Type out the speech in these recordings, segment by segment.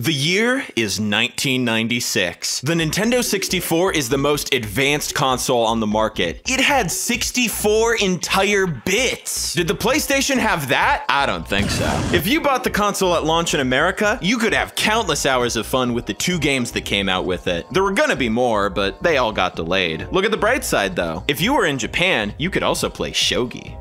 The year is 1996. The Nintendo 64 is the most advanced console on the market. It had 64 entire bits. Did the PlayStation have that? I don't think so. If you bought the console at launch in America, you could have countless hours of fun with the two games that came out with it. There were gonna be more, but they all got delayed. Look at the bright side though. If you were in Japan, you could also play shogi.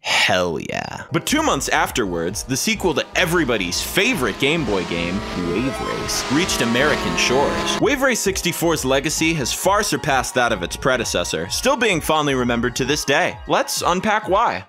Hell yeah. But two months afterwards, the sequel to everybody's favorite Game Boy game, Wave Race, reached American shores. Wave Race 64's legacy has far surpassed that of its predecessor, still being fondly remembered to this day. Let's unpack why.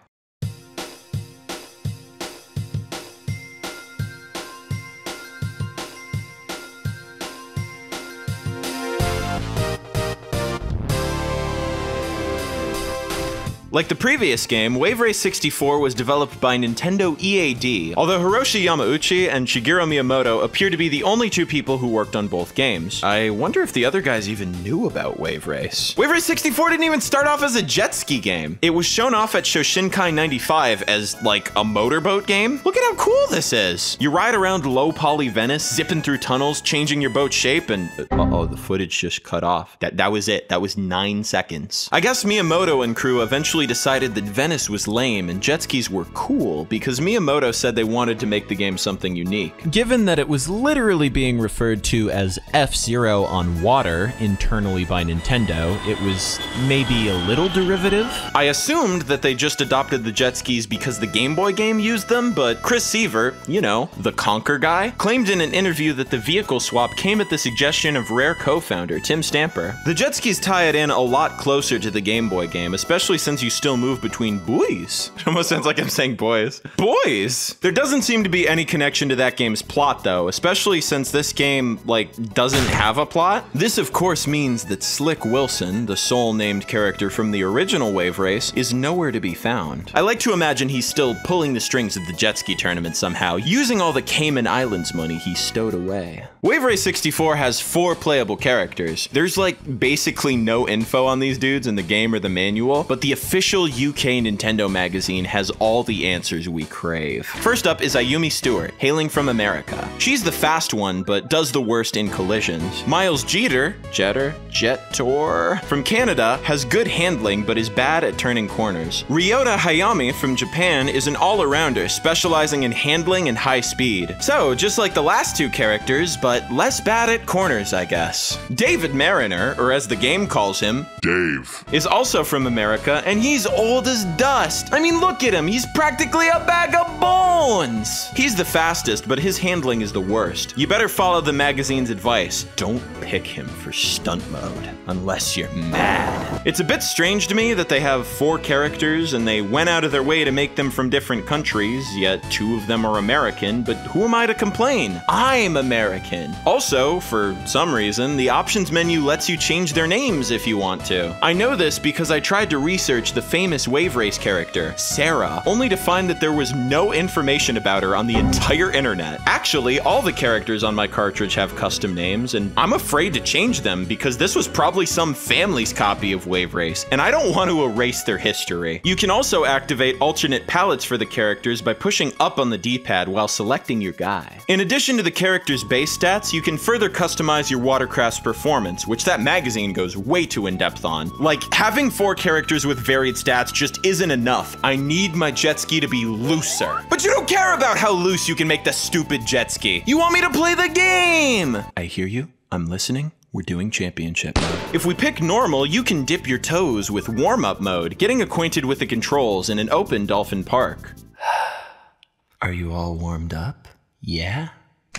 Like the previous game, Wave Race 64 was developed by Nintendo EAD, although Hiroshi Yamauchi and Shigeru Miyamoto appear to be the only two people who worked on both games. I wonder if the other guys even knew about Wave Race. Wave Race 64 didn't even start off as a jet ski game. It was shown off at Shoshinkai 95 as like a motorboat game. Look at how cool this is. You ride around low poly Venice, zipping through tunnels, changing your boat shape, and uh-oh, the footage just cut off. That that was it. That was nine seconds. I guess Miyamoto and crew eventually decided that Venice was lame and jet skis were cool because Miyamoto said they wanted to make the game something unique. Given that it was literally being referred to as F Zero on water internally by Nintendo, it was maybe a little derivative. I assumed that they just adopted the jet skis because the Game Boy game used them, but Chris Seavor, you know, the Conker guy, claimed in an interview that the vehicle swap came at the suggestion of Rare co founder Tim Stamper. The jet skis tie it in a lot closer to the Game Boy game, especially since you still move between buoys. It almost sounds like I'm saying boys. Boys! There doesn't seem to be any connection to that game's plot, though, especially since this game, like, doesn't have a plot. This, of course, means that Slick Wilson, the sole named character from the original Wave Race, is nowhere to be found. I like to imagine he's still pulling the strings of the jet ski tournament somehow, using all the Cayman Islands money he stowed away. Wave Race 64 has four playable characters. There's like basically no info on these dudes in the game or the manual, but the official UK Nintendo magazine has all the answers we crave. First up is Ayumi Stewart, hailing from America. She's the fast one, but does the worst in collisions. Miles Jeter, Jeter, Jetor, from Canada, has good handling, but is bad at turning corners. Ryota Hayami from Japan is an all-arounder, specializing in handling and high speed. So, just like the last two characters, but less bad at corners, I guess. David Mariner, or as the game calls him, Dave. is also from America, and he's old as dust. I mean, look at him. He's practically a bag of bones. He's the fastest, but his handling is the worst. You better follow the magazine's advice. Don't pick him for stunt mode, unless you're mad. It's a bit strange to me that they have four characters and they went out of their way to make them from different countries, yet two of them are American, but who am I to complain? I'm American. Also, for some reason, the options menu lets you change their names if you want to. I know this because I tried to research the famous Wave Race character, Sarah, only to find that there was no information about her on the entire internet. Actually, all the characters on my cartridge have custom names, and I'm afraid to change them because this was probably some family's copy of Wave Race, and I don't want to erase their history. You can also activate alternate palettes for the characters by pushing up on the D-pad while selecting your guy. In addition to the character's base stats, you can further customize your watercraft's performance, which that magazine goes way too in-depth on. Like, having four characters with varied stats just isn't enough. I need my jet ski to be looser. But you don't care about how loose you can make the stupid jet ski. You want me to play the game! I hear you. I'm listening. We're doing championship. If we pick normal, you can dip your toes with warm-up mode, getting acquainted with the controls in an open Dolphin Park. Are you all warmed up? Yeah?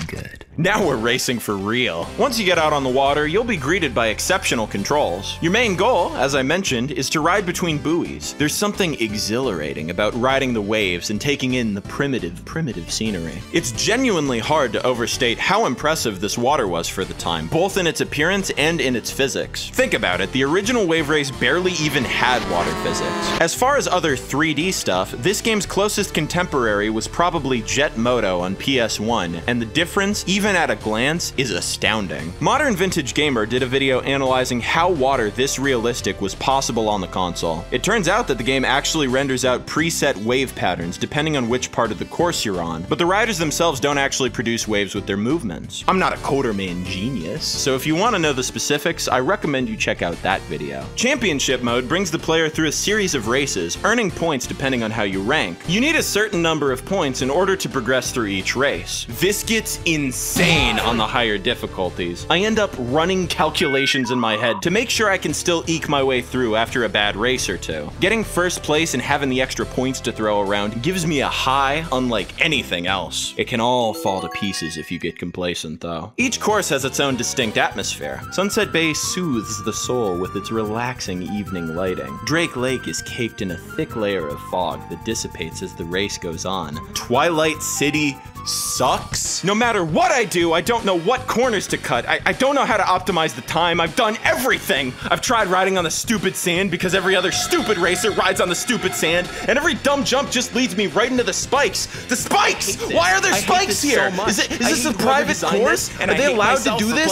Good. Now we're racing for real. Once you get out on the water, you'll be greeted by exceptional controls. Your main goal, as I mentioned, is to ride between buoys. There's something exhilarating about riding the waves and taking in the primitive, primitive scenery. It's genuinely hard to overstate how impressive this water was for the time, both in its appearance and in its physics. Think about it, the original Wave Race barely even had water physics. As far as other 3D stuff, this game's closest contemporary was probably Jet Moto on PS1, and the difference difference, even at a glance, is astounding. Modern Vintage Gamer did a video analyzing how water this realistic was possible on the console. It turns out that the game actually renders out preset wave patterns depending on which part of the course you're on, but the riders themselves don't actually produce waves with their movements. I'm not a coderman genius, so if you want to know the specifics, I recommend you check out that video. Championship mode brings the player through a series of races, earning points depending on how you rank. You need a certain number of points in order to progress through each race. This gets insane on the higher difficulties. I end up running calculations in my head to make sure I can still eke my way through after a bad race or two. Getting first place and having the extra points to throw around gives me a high unlike anything else. It can all fall to pieces if you get complacent though. Each course has its own distinct atmosphere. Sunset Bay soothes the soul with its relaxing evening lighting. Drake Lake is caked in a thick layer of fog that dissipates as the race goes on. Twilight City sucks. No matter what I do, I don't know what corners to cut. I, I don't know how to optimize the time. I've done everything. I've tried riding on the stupid sand because every other stupid racer rides on the stupid sand, and every dumb jump just leads me right into the spikes. The spikes! Why are there I spikes here? so. Is it is this a private course? this, and are I they allowed to do this?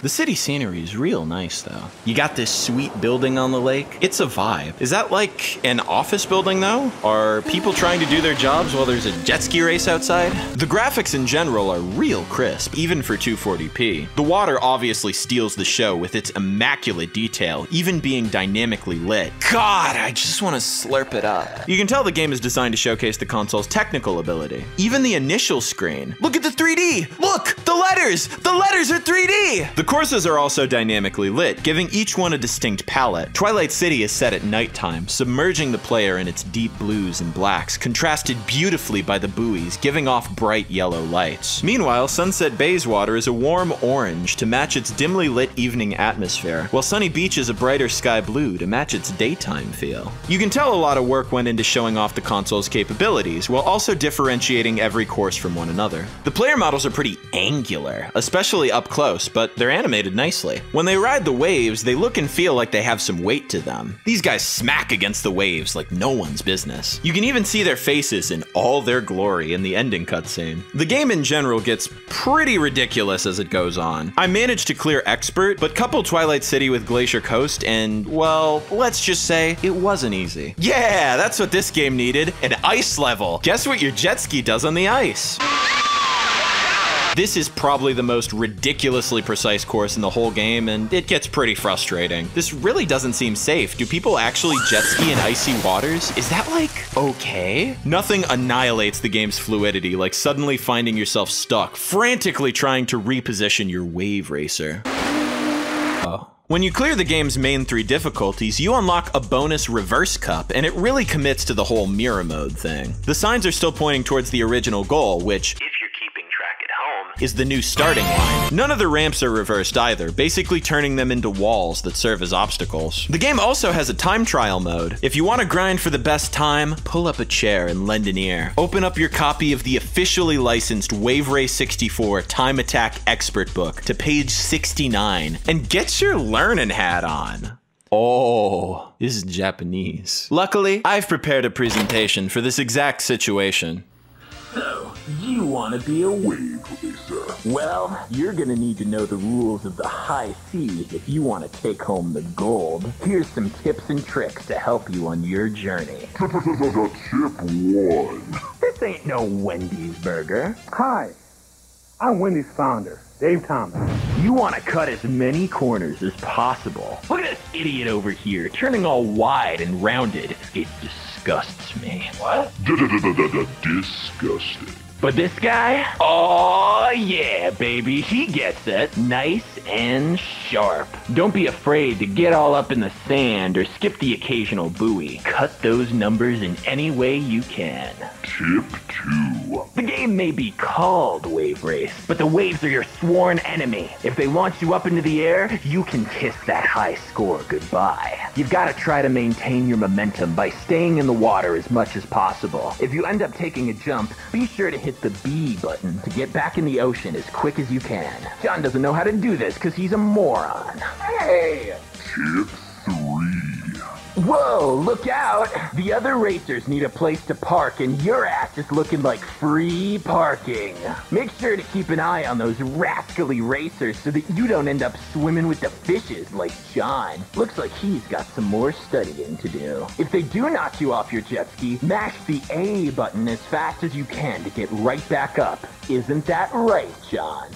The city scenery is real nice though. You got this sweet building on the lake. It's a vibe. Is that like an office building though? Are people trying to do their jobs while there's a jet ski race outside? The graphics in general are real crisp, even for 240p. The water obviously steals the show with its immaculate detail, even being dynamically lit. God, I just want to slurp it up. You can tell the game is designed to showcase the console's technical ability. Even the initial screen. Look at the 3D! Look! The letters! The letters are 3D! The courses are also dynamically lit, giving each one a distinct palette. Twilight City is set at nighttime, submerging the player in its deep blues and blacks, contrasted beautifully by the buoys, giving off bright yellow lights. Meanwhile, Sunset Bay's water is a warm orange to match its dimly lit evening atmosphere, while Sunny Beach is a brighter sky blue to match its daytime feel. You can tell a lot of work went into showing off the console's capabilities, while also differentiating every course from one another. The player models are pretty angular, especially up close, but they're animated nicely. When they ride the waves, they look and feel like they have some weight to them. These guys smack against the waves like no one's business. You can even see their faces in all their glory in the ending cutscene. The game in general gets pretty ridiculous as it goes on. I managed to clear expert, but couple Twilight City with Glacier Coast, and well, let's just say it wasn't easy. Yeah, that's what this game needed an ice level. Guess what your jet ski does on the ice? This is probably the most ridiculously precise course in the whole game, and it gets pretty frustrating. This really doesn't seem safe. Do people actually jet ski in icy waters? Is that like okay? Nothing annihilates the game's fluidity like suddenly finding yourself stuck, frantically trying to reposition your wave racer. Oh. When you clear the game's main three difficulties, you unlock a bonus reverse cup, and it really commits to the whole mirror mode thing. The signs are still pointing towards the original goal, which, if you're keeping track at home, is the new starting line. None of the ramps are reversed either, basically turning them into walls that serve as obstacles. The game also has a time trial mode. If you want to grind for the best time, pull up a chair and lend an ear. Open up your copy of the officially licensed Wave Race 64 Time Attack Expert Book to page 69 and get your learning hat on. Oh, this is Japanese. Luckily, I've prepared a presentation for this exact situation. So, you want to be a wave racer? Well, you're gonna need to know the rules of the high seas if you want to take home the gold. Here's some tips and tricks to help you on your journey. Tip one. This ain't no Wendy's burger. Hi, I'm Wendy's founder, Dave Thomas. You want to cut as many corners as possible. Look at this idiot over here, turning all wide and rounded. It disgusts me. What? Disgusting. But this guy? Oh, yeah, baby. He gets it. Nice and sharp. Don't be afraid to get all up in the sand or skip the occasional buoy. Cut those numbers in any way you can. Tip two. The game may be called Wave Race, but the waves are your sworn enemy. If they launch you up into the air, you can kiss that high score goodbye. You've got to try to maintain your momentum by staying in the water as much as possible. If you end up taking a jump, be sure to hit the B button to get back in the ocean as quick as you can. John doesn't know how to do this because he's a moron. Hey! Three. Whoa, look out! The other racers need a place to park, and your ass is looking like free parking. Make sure to keep an eye on those rascally racers so that you don't end up swimming with the fishes like John. Looks like he's got some more studying to do. If they do knock you off your jet ski, mash the A button as fast as you can to get right back up. Isn't that right, John?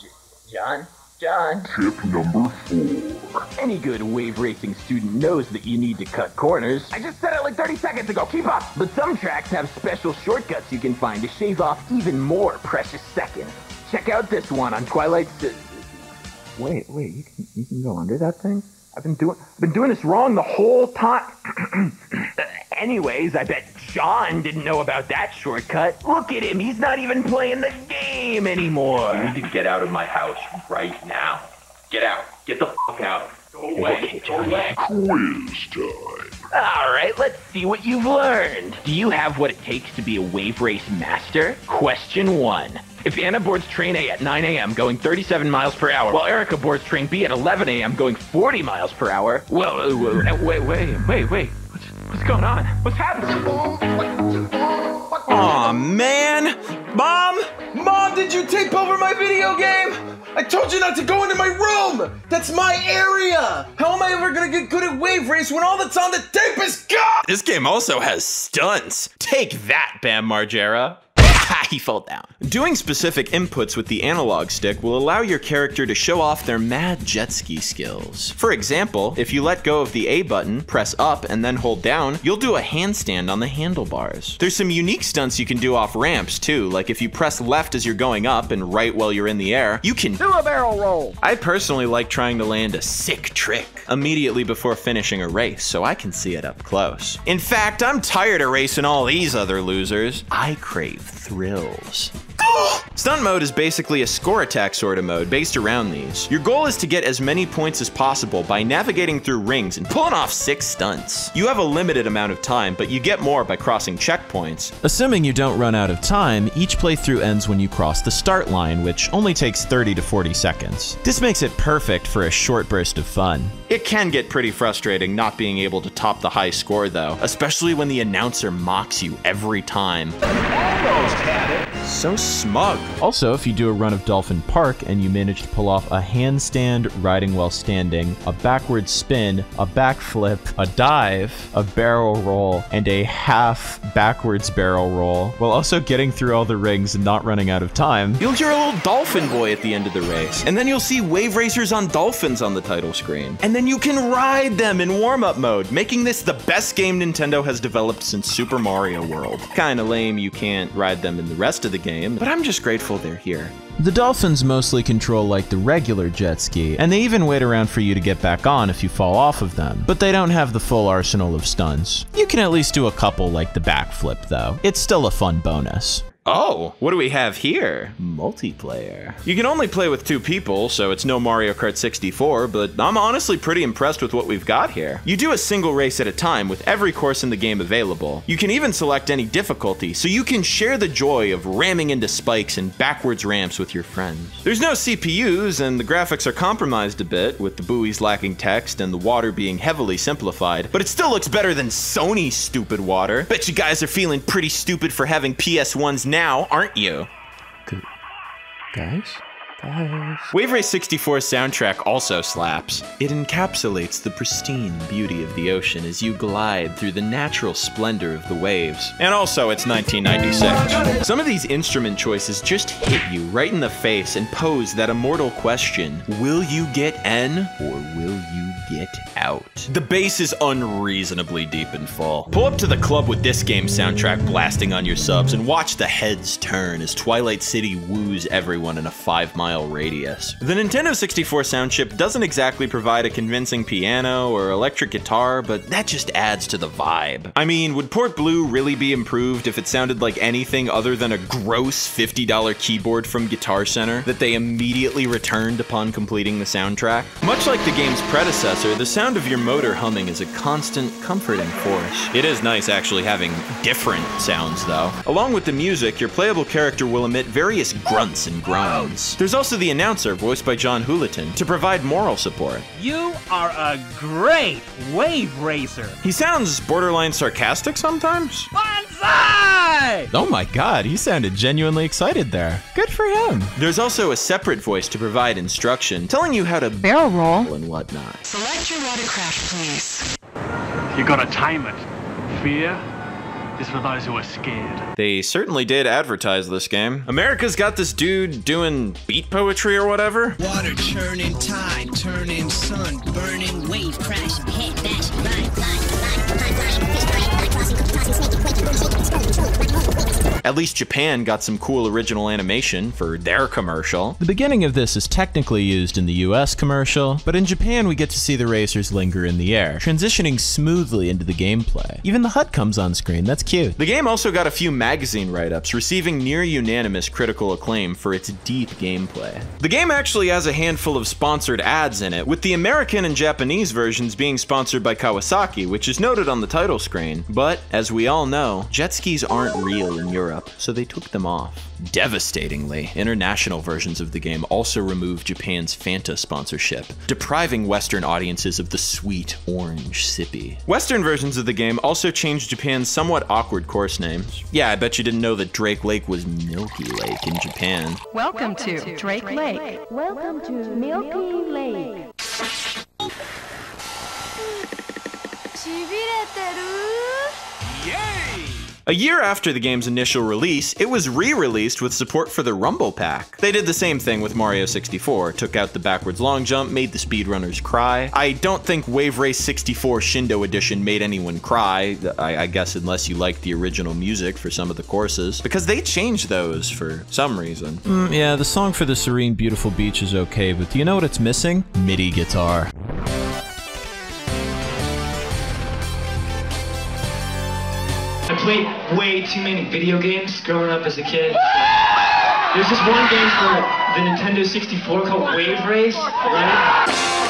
J- John? John? Tip number four. Any good wave racing student knows that you need to cut corners. I just said it like 30 seconds ago. Keep up. But some tracks have special shortcuts you can find to shave off even more precious seconds. Check out this one on Twilight. S- wait, wait. You can you can go under that thing? I've been doing I've been doing this wrong the whole time. Anyways, I bet John didn't know about that shortcut. Look at him. He's not even playing the game anymore. You need to get out of my house right now. Get out. Get the fuck out. Go away. Okay, Go Johnny. away. Quiz time. All right, let's see what you've learned. Do you have what it takes to be a wave race master? Question one. If Anna boards train A at 9 a.m. going 37 miles per hour, while Erica boards train B at 11 a.m. going 40 miles per hour, well, uh, wait, wait, wait, wait. What's, what's going on? What's happening? Aw, man! Mom! Mom, did you tape over my video game? I told you not to go into my room! That's my area! How am I ever gonna get good at Wave Race when all that's on the tape is gone? This game also has stunts. Take that, Bam Margera. he fell down. Doing specific inputs with the analog stick will allow your character to show off their mad jet ski skills. For example, if you let go of the A button, press up, and then hold down, you'll do a handstand on the handlebars. There's some unique stunts you can do off ramps too, like if you press left as you're going up and right while you're in the air, you can do a barrel roll. I personally like trying to land a sick trick immediately before finishing a race so I can see it up close. In fact, I'm tired of racing all these other losers. I crave thrills. Stunt mode is basically a score attack sort of mode based around these. Your goal is to get as many points as possible by navigating through rings and pulling off six stunts. You have a limited amount of time, but you get more by crossing checkpoints. Assuming you don't run out of time, each playthrough ends when you cross the start line, which only takes 30 to 40 seconds. This makes it perfect for a short burst of fun. It can get pretty frustrating not being able to top the high score though, especially when the announcer mocks you every time. So smug. Also, if you do a run of Dolphin Park and you manage to pull off a handstand riding while standing, a backward spin, a backflip, a dive, a barrel roll, and a half backwards barrel roll, while also getting through all the rings and not running out of time, You'll hear a little dolphin boy at the end of the race, and then you'll see wave racers on dolphins on the title screen. And then you can ride them in warm-up mode, making this the best game Nintendo has developed since Super Mario World. Kinda lame you can't ride them in the rest of the game, but I'm just grateful they're here. The dolphins mostly control like the regular jet ski, and they even wait around for you to get back on if you fall off of them, but they don't have the full arsenal of stunts. You can at least do a couple like the backflip though. It's still a fun bonus. Oh, what do we have here? Multiplayer. You can only play with two people, so it's no Mario Kart 64, but I'm honestly pretty impressed with what we've got here. You do a single race at a time with every course in the game available. You can even select any difficulty, so you can share the joy of ramming into spikes and backwards ramps with your friends. There's no CPUs, and the graphics are compromised a bit, with the buoys lacking text and the water being heavily simplified, but it still looks better than Sony's stupid water. Bet you guys are feeling pretty stupid for having PS1s now, aren't you? Guys? Wave Race 64 soundtrack also slaps. It encapsulates the pristine beauty of the ocean as you glide through the natural splendor of the waves. And also, it's 1996. Some of these instrument choices just hit you right in the face and pose that immortal question Will you get N or will you get out? The bass is unreasonably deep and full. Pull up to the club with this game soundtrack blasting on your subs and watch the heads turn as Twilight City woos everyone in a five mile radius. The Nintendo 64 sound chip doesn't exactly provide a convincing piano or electric guitar, but that just adds to the vibe. I mean, would Port Blue really be improved if it sounded like anything other than a gross $50 keyboard from Guitar Center that they immediately returned upon completing the soundtrack? Much like the game's predecessor, the sound of your motor humming is a constant, comforting force. It is nice actually having different sounds, though. Along with the music, your playable character will emit various grunts and groans. There's also also the announcer, voiced by John Houliton, to provide moral support. You are a great wave racer. He sounds borderline sarcastic sometimes. Bonsai! Oh my god, he sounded genuinely excited there. Good for him. There's also a separate voice to provide instruction, telling you how to Barrel roll. and whatnot. Select your watercraft, please. You gotta time it. Fear is for those who are scared. They certainly did advertise this game. America's got this dude doing beat poetry or whatever. Water churning, tide turning, sun burning, wave crashing, head bashing, flying, flying. At least Japan got some cool original animation for their commercial. The beginning of this is technically used in the US commercial, but in Japan we get to see the racers linger in the air, transitioning smoothly into the gameplay. Even the HUD comes on screen, that's cute. The game also got a few magazine write-ups, receiving near unanimous critical acclaim for its deep gameplay. The game actually has a handful of sponsored ads in it, with the American and Japanese versions being sponsored by Kawasaki, which is noted on the title screen. But, as we all know, jet skis aren't real in Europe, so they took them off. Devastatingly, international versions of the game also removed Japan's Fanta sponsorship, depriving Western audiences of the sweet orange sippy. Western versions of the game also changed Japan's somewhat awkward course names. Yeah, I bet you didn't know that Drake Lake was Milky Lake in Japan. Welcome to Drake Lake. Welcome to Milky Lake. A year after the game's initial release, it was re-released with support for the Rumble Pack. They did the same thing with Mario 64, took out the backwards long jump, made the speedrunners cry. I don't think Wave Race 64 Shindou Edition made anyone cry, I, I guess unless you like the original music for some of the courses, because they changed those for some reason. Mm, yeah, the song for the Serene Beautiful Beach is okay, but do you know what it's missing? MIDI guitar. Played way too many video games growing up as a kid. There's this one game for the Nintendo 64 called Wave Race, right?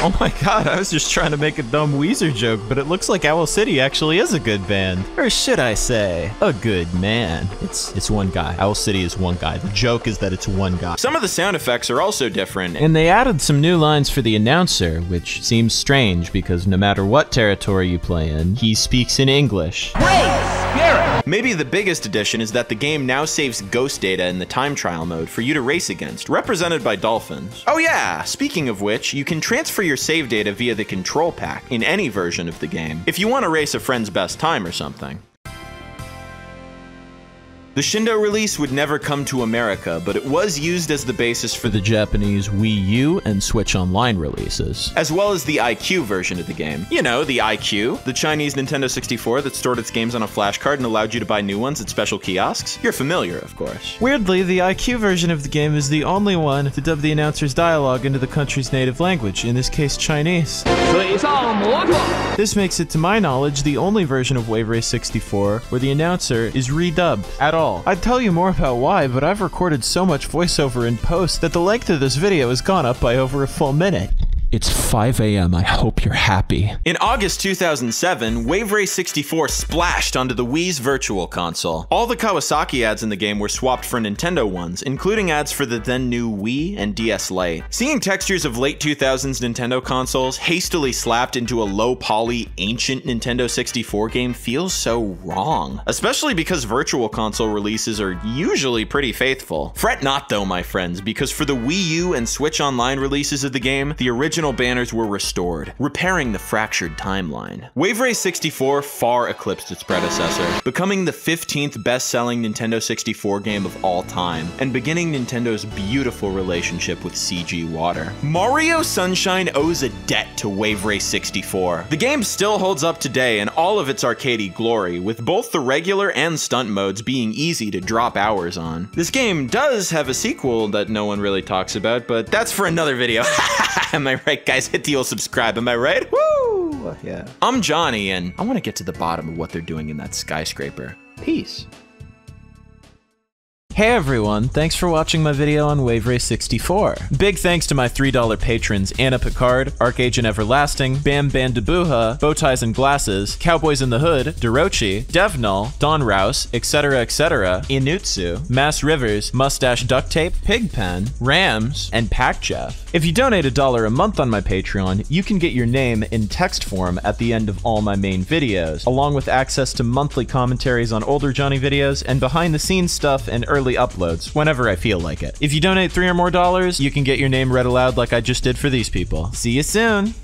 Oh my god, I was just trying to make a dumb Weezer joke, but it looks like Owl City actually is a good band. Or should I say, a good man. It's it's one guy. Owl City is one guy. The joke is that it's one guy. Some of the sound effects are also different. And they added some new lines for the announcer, which seems strange because no matter what territory you play in, he speaks in English. Maybe the biggest addition is that the game now saves ghost data in the time trial mode for you to race against, represented by dolphins. Oh yeah, speaking of which, you can transfer your save data via the control pack in any version of the game, if you want to race a friend's best time or something. The Shindou release would never come to America, but it was used as the basis for the Japanese Wii U and Switch Online releases. as well as the iQue version of the game. You know, the iQue, the Chinese Nintendo 64 that stored its games on a flashcard and allowed you to buy new ones at special kiosks. You're familiar, of course. Weirdly, the iQue version of the game is the only one to dub the announcer's dialogue into the country's native language, in this case Chinese. This makes it, to my knowledge, the only version of Wave Race 64 where the announcer is redubbed at all. I'd tell you more about why, but I've recorded so much voiceover in post that the length of this video has gone up by over a full minute. It's 5 a.m. I hope you're happy. In August 2007, Wave Race 64 splashed onto the Wii's Virtual Console. All the Kawasaki ads in the game were swapped for Nintendo ones, including ads for the then new Wii and DS Lite. Seeing textures of late 2000s Nintendo consoles hastily slapped into a low poly, ancient Nintendo 64 game feels so wrong, especially because Virtual Console releases are usually pretty faithful. Fret not though, my friends, because for the Wii U and Switch Online releases of the game, the original banners were restored, repairing the fractured timeline. Wave Race 64 far eclipsed its predecessor, becoming the 15th best-selling Nintendo 64 game of all time, and beginning Nintendo's beautiful relationship with CG Water. Mario Sunshine owes a debt to Wave Race 64. The game still holds up today in all of its arcadey glory, with both the regular and stunt modes being easy to drop hours on. This game does have a sequel that no one really talks about, but that's for another video. Am I right, guys? Hit the old subscribe, am I right? Woo! Yeah. I'm Jonii, and I want to get to the bottom of what they're doing in that skyscraper. Peace. Hey everyone, thanks for watching my video on Wave Race 64. Big thanks to my $3 patrons Anna Picard, Archagent Everlasting, Bam Bandabuha, Bowties and Glasses, Cowboys in the Hood, Derochi, Devnull, Don Rouse, etc. etc., Inutsu, Mass Rivers, Mustache Duct Tape, Pigpen, Rams, and Pack Jeff. If you donate a dollar a month on my Patreon, you can get your name in text form at the end of all my main videos, along with access to monthly commentaries on older Jonii videos and behind the scenes stuff and uploads whenever I feel like it. If you donate three or more dollars, you can get your name read aloud like I just did for these people. See you soon!